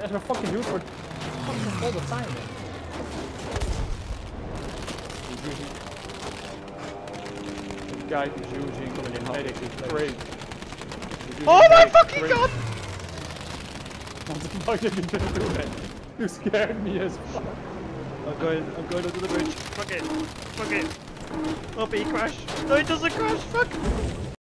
There's no fucking use for. Fucking all the time, man. He's using. This guy oh is using medic he's crazy. He's Oh my fucking crazy. god! What the fuck did you just do man? You scared me as fuck. I'm going, I'm going under the bridge. Fuck it. Fuck it. Oh, he crash. No, it doesn't crash. Fuck.